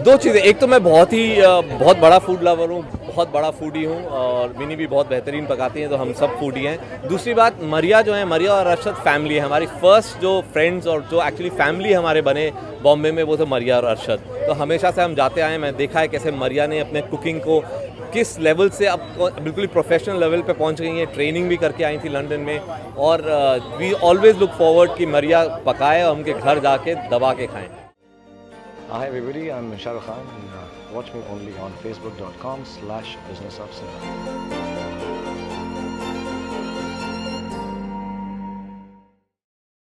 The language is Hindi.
दो चीज़ें। एक तो मैं बहुत ही बहुत बड़ा फ़ूड लवर हूँ, बहुत बड़ा फूडी हूँ और मिनी भी बहुत बेहतरीन पकाती हैं तो हम सब फूडी हैं। दूसरी बात, मरिया जो है, मरिया और अरशद फैमिली है। हमारी फ़र्स्ट जो फ्रेंड्स और जो एक्चुअली फैमिली हमारे बने बॉम्बे में, वो थे मरिया और अरशद। तो हमेशा से हम जाते आए मैं देखा है कैसे मरिया ने अपने कुकिंग को किस लेवल से अब बिल्कुल प्रोफेशनल लेवल पे पहुँच गई हैं। ट्रेनिंग भी करके आई थी लंदन में और वी ऑलवेज लुक फॉरवर्ड कि मरिया पकाए और उनके घर जाके दबा के खाएँ। Hi everybody, I'm Shah Rukh Khan and uh, watch me only on facebook.com slash business of cinema.